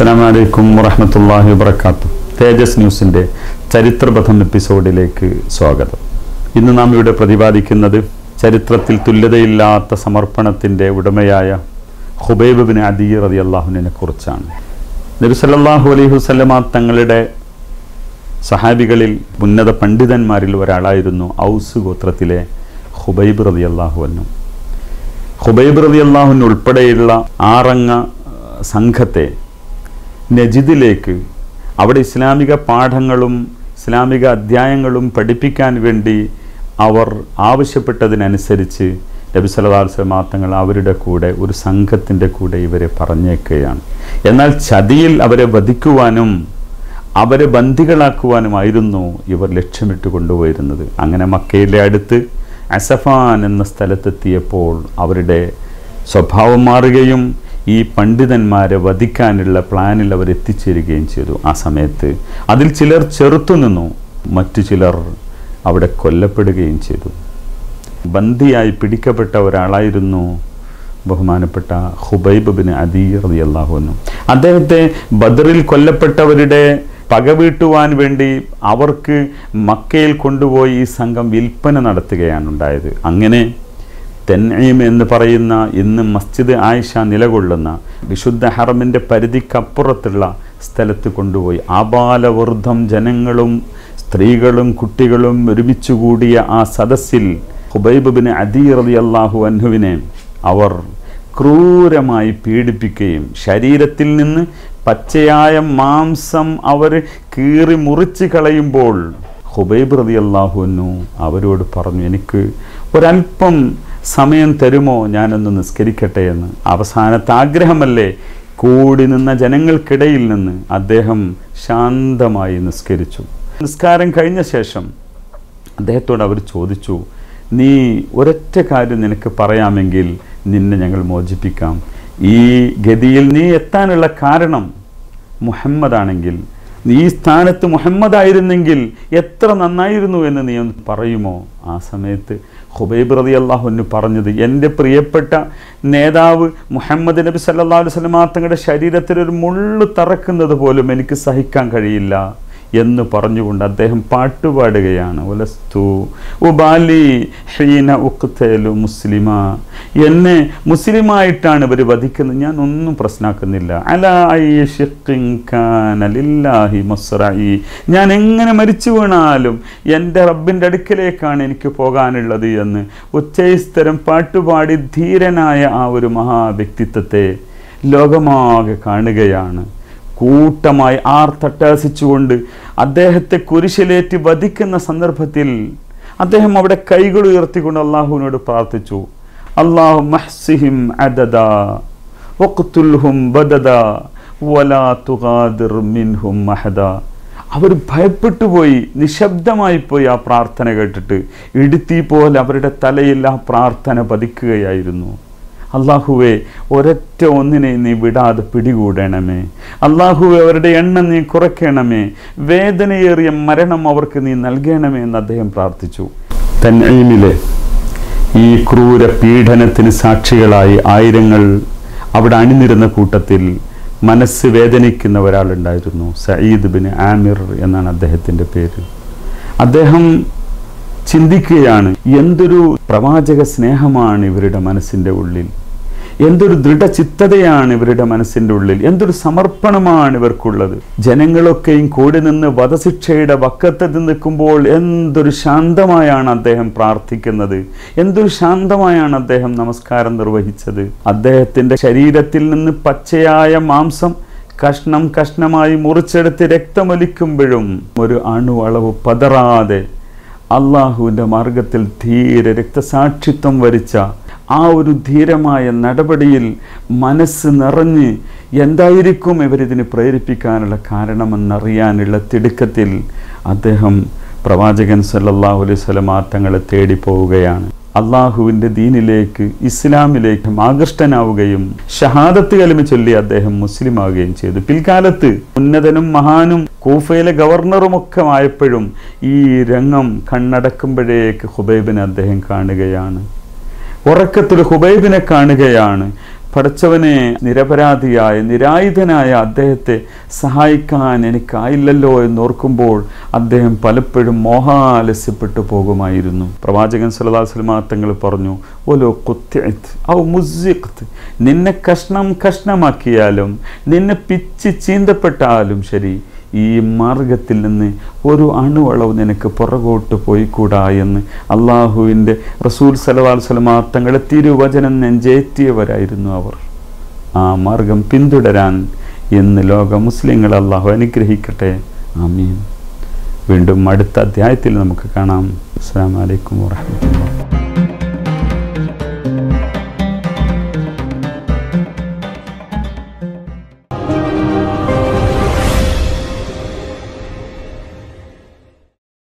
അസ്സാം വലൈക്കും വറഹമത്തല്ലാഹി വബർക്കാത്തു തേജസ് ന്യൂസിന്റെ ചരിത്രപഥം എപ്പിസോഡിലേക്ക് സ്വാഗതം. ഇന്ന് നാം ഇവിടെ പ്രതിപാദിക്കുന്നത് ചരിത്രത്തിൽ തുല്യതയില്ലാത്ത സമർപ്പണത്തിന്റെ ഉടമയായ ഹുബൈബ് ബിൻ അദീർ റതി അള്ളാഹുവിനെ കുറിച്ചാണ്. നബി സല്ലല്ലാഹു അലൈഹി വസല്ലമ തങ്ങളുടെ സഹാബികളിൽ ഉന്നത പണ്ഡിതന്മാരിൽ ഒരാളായിരുന്നു ഔസ് ഗോത്രത്തിലെ ഹുബൈബ് റതി അള്ളാഹുവിനും ഹുബൈബ് റതി അള്ളാഹുവിന് ഉൾപ്പെടെയുള്ള ആറംഗ സംഘത്തെ നജിദിലേക്ക് അവിടെ ഇസ്ലാമിക പാഠങ്ങളും ഇസ്ലാമിക അധ്യായങ്ങളും പഠിപ്പിക്കാൻ വേണ്ടി അവർ ആവശ്യപ്പെട്ടതിനനുസരിച്ച് നബി സല്ലല്ലാഹു അലൈഹി വസല്ലം തങ്ങൾ അവരുടെ കൂടെ ഒരു സംഘത്തിന്റെ കൂടെ ഇവരെ പറഞ്ഞേക്കുകയാണ്. എന്നാൽ ചതിയിൽ അവരെ വധിക്കുവാനും അവരെ ബന്ദികളാക്കുവാനുമായിരുന്നു ഇവർ ലക്ഷ്യമിട്ട് കൊണ്ടുപോയിരുന്നത്. അങ്ങനെ മക്കയിലെ അടുത്ത് അസഫാൻ എന്ന സ്ഥലത്തെത്തിയപ്പോൾ അവരുടെ സ്വഭാവം മാറുകയും ഈ പണ്ഡിതന്മാരെ വധിക്കാനുള്ള പ്ലാനിൽ അവർ എത്തിച്ചേരുകയും ചെയ്തു ആ സമയത്ത്. അതിൽ ചിലർ ചെറുത്തുനിന്നു മറ്റു ചിലർ അവിടെ കൊല്ലപ്പെടുകയും ചെയ്തു. ബന്ദിയായി പിടിക്കപ്പെട്ട ഒരാളായിരുന്നു ബഹുമാനപ്പെട്ട ഹുബൈബ് ബിൻ അദീർ അള്ളാഹുന്നു അദ്ദേഹത്തെ ബദറിൽ കൊല്ലപ്പെട്ടവരുടെ പക വീട്ടുവാൻ വേണ്ടി അവർക്ക് മക്കയിൽ കൊണ്ടുപോയി ഈ സംഘം വിൽപ്പന നടത്തുകയാണ് ഉണ്ടായത്. അങ്ങനെ തെന്നീം എന്ന് പറയുന്ന ഇന്ന് മസ്ജിദ് ആയിഷ നിലകൊള്ളുന്ന വിശുദ്ധ ഹറമിന്റെ പരിധിക്കപ്പുറത്തുള്ള സ്ഥലത്ത് കൊണ്ടുപോയി. ആപാലവൃദ്ധം ജനങ്ങളും സ്ത്രീകളും കുട്ടികളും ഒരുമിച്ച് കൂടിയ ആ സദസ്സിൽ ഹുബൈബ് ബിൻ അലി അള്ളാഹു അൻഹുവിനെ അവർ ക്രൂരമായി പീഡിപ്പിക്കുകയും ശരീരത്തിൽ നിന്ന് പച്ചയായ മാംസം അവർ കീറി മുറിച്ച് കളയുമ്പോൾ ഹുബൈബ് റതി അള്ളാഹുന്നു അവരോട് പറഞ്ഞു എനിക്ക് ഒരല്പം സമയം തരുമോ ഞാനൊന്ന് നിസ്കരിക്കട്ടെ എന്ന്. അവസാനത്തെ ആഗ്രഹമല്ലേ കൂടി നിന്ന ജനങ്ങൾക്കിടയിൽ നിന്ന് അദ്ദേഹം ശാന്തമായി നിസ്കരിച്ചു. നിസ്കാരം കഴിഞ്ഞ ശേഷം അദ്ദേഹത്തോട് അവർ ചോദിച്ചു നീ ഒരൊറ്റ കാര്യം നിനക്ക് പറയാമെങ്കിൽ നിന്നെ ഞങ്ങൾ മോചിപ്പിക്കാം. ഈ ഗതിയിൽ നീ എത്താനുള്ള കാരണം മുഹമ്മദാണെങ്കിൽ ഈ സ്ഥാനത്ത് മുഹമ്മദായിരുന്നെങ്കിൽ എത്ര നന്നായിരുന്നു എന്ന് നീ ഒന്ന് പറയുമോ? ആ സമയത്ത് ഹുബൈബ് റതി അള്ളാഹുന് പറഞ്ഞത് എന്റെ പ്രിയപ്പെട്ട നേതാവ് മുഹമ്മദ് നബി സല്ലാ അലൈഹി വസല്ലമ തങ്ങളുടെ ശരീരത്തിൽ ഒരു മുള്ളു തറക്കുന്നത് പോലും എനിക്ക് സഹിക്കാൻ കഴിയില്ല. എന്ന് പറഞ്ഞുകൊണ്ട് അദ്ദേഹം പാട്ടുപാടുകയാണ്. ഒലസ്തു ഉബാലി ഹീന ഉക്തേലു മുസ്ലിമ. എന്നെ മുസ്ലിമായിട്ടാണ് ഇവർ വധിക്കുന്നത്. ഞാൻ ഒന്നും പ്രശ്നമാക്കുന്നില്ല അലാ മസ്രായി. ഞാൻ എങ്ങനെ മരിച്ചു വീണാലും എന്റെ റബ്ബിന്റെ അടുക്കലേക്കാണ് എനിക്ക് പോകാനുള്ളത് എന്ന് ഉച്ചൈസ്തരം പാട്ടുപാടി ധീരനായ ആ ഒരു മഹാവ്യക്തിത്വത്തെ ലോകമാകെ കാണുകയാണ്. കൂട്ടമായി ആർത്തട്ടാസിച്ചുകൊണ്ട് അദ്ദേഹത്തെ കുരിശിലേറ്റ് വധിക്കുന്ന സന്ദർഭത്തിൽ അദ്ദേഹം അവിടെ കൈകൾ ഉയർത്തിക്കൊണ്ട് അള്ളാഹുവിനോട് പ്രാർത്ഥിച്ചു. അള്ളാഹു മഹ്സിഹിം അദദ ബദദ വലാ മിൻഹും അവർ ഭയപ്പെട്ടു പോയി നിശബ്ദമായി പോയി ആ പ്രാർത്ഥന കേട്ടിട്ട്. ഇടുത്തി പോലെ അവരുടെ തലയിൽ ആ പ്രാർത്ഥന പതിക്കുകയായിരുന്നു. അള്ളാഹുവെ ഒരൊറ്റ ഒന്നിനെ നീ വിടാതെ പിടികൂടണമേ. അള്ളാഹുവെ അവരുടെ എണ്ണം നീ കുറയ്ക്കണമേ. വേദനയേറിയ മരണം അവർക്ക് നീ നൽകണമേ എന്ന് അദ്ദേഹം പ്രാർത്ഥിച്ചു. തന്നീമിലെ ഈ ക്രൂര പീഡനത്തിന് സാക്ഷികളായി ആയിരങ്ങൾ അവിടെ അണിനിരുന്ന കൂട്ടത്തിൽ മനസ്സ് വേദനിക്കുന്ന ഒരാളുണ്ടായിരുന്നു സയ്യിദ് ബിൻ ആമിർ എന്നാണ് അദ്ദേഹത്തിന്റെ പേര്. അദ്ദേഹം ചിന്തിക്കുകയാണ് എന്തൊരു പ്രവാചക സ്നേഹമാണ് ഇവരുടെ മനസ്സിന്റെ ഉള്ളിൽ? എന്തൊരു ദൃഢചിത്തതയാണ് ഇവരുടെ മനസ്സിന്റെ ഉള്ളിൽ? എന്തൊരു സമർപ്പണമാണ് ഇവർക്കുള്ളത്? ജനങ്ങളൊക്കെയും കൂടി നിന്ന് വധശിക്ഷയുടെ വക്കത്ത് നിൽക്കുമ്പോൾ എന്തൊരു ശാന്തമായാണ് അദ്ദേഹം പ്രാർത്ഥിക്കുന്നത്? എന്തൊരു ശാന്തമായാണ് അദ്ദേഹം നമസ്കാരം നിർവഹിച്ചത്? അദ്ദേഹത്തിന്റെ ശരീരത്തിൽ നിന്ന് പച്ചയായ മാംസം കഷ്ണം കഷ്ണമായി മുറിച്ചെടുത്ത് രക്തമൊലിക്കുമ്പോഴും ഒരു അണുവളവ് പതറാതെ അള്ളാഹുവിന്റെ മാർഗത്തിൽ ധീര രക്തസാക്ഷിത്വം വരിച്ച ആ ഒരു ധീരമായ നടപടിയിൽ മനസ്സ് നിറഞ്ഞ് എന്തായിരിക്കും ഇവരിതിന് പ്രേരിപ്പിക്കാനുള്ള കാരണമെന്നറിയാനുള്ള തിടുക്കത്തിൽ അദ്ദേഹം പ്രവാചകൻ സല്ലല്ലാഹു അലൈഹി സ്വലമാ തങ്ങളെ തേടി പോവുകയാണ്. അള്ളാഹുവിന്റെ ദീനിലേക്ക് ഇസ്ലാമിലേക്ക് ആകൃഷ്ടനാവുകയും ഷഹാദത്ത് കലിമ ചൊല്ലി അദ്ദേഹം മുസ്ലിം ആവുകയും ചെയ്തു. പിൽക്കാലത്ത് ഉന്നതനും മഹാനും കൂഫയിലെ ഗവർണറുമൊക്കെ ആയപ്പോഴും ഈ രംഗം കണ്ണടക്കുമ്പോഴേക്ക് ഹുബൈബിനെ അദ്ദേഹം കാണുകയാണ്. ഉറക്കത്തിൽ ഹുബൈബിനെ കാണുകയാണ്. പഠിച്ചവനെ നിരപരാധിയായ നിരായുധനായ അദ്ദേഹത്തെ സഹായിക്കാൻ എനിക്കായില്ലല്ലോ എന്നോർക്കുമ്പോൾ അദ്ദേഹം പലപ്പോഴും മോഹാലസ്യപ്പെട്ടു പോകുമായിരുന്നു. പ്രവാചകൻ സലദാ തങ്ങൾ പറഞ്ഞു ഓലോ കുത്തിയത്ത് ഔ നിന്നെ കഷ്ണം കഷ്ണമാക്കിയാലും നിന്നെ പിച്ച് ചീന്തപ്പെട്ടാലും ശരി ഈ മാർഗത്തിൽ നിന്ന് ഒരു അണുവളവ് നിനക്ക് പുറകോട്ട് പോയിക്കൂടാ എന്ന് അള്ളാഹുവിന്റെ റസൂൽ സലവാൽ സലമാർത്ഥങ്ങളെ തിരുവചനം നെഞ്ചേറ്റിയവരായിരുന്നു അവർ. ആ മാർഗം പിന്തുടരാൻ എന്ന് ലോക മുസ്ലിങ്ങൾ അള്ളാഹു അനുഗ്രഹിക്കട്ടെ. ആമീൻ. വീണ്ടും അടുത്ത അധ്യായത്തിൽ നമുക്ക് കാണാം. അസ്സാം വലൈക്കും വാഹമത്തുള്ള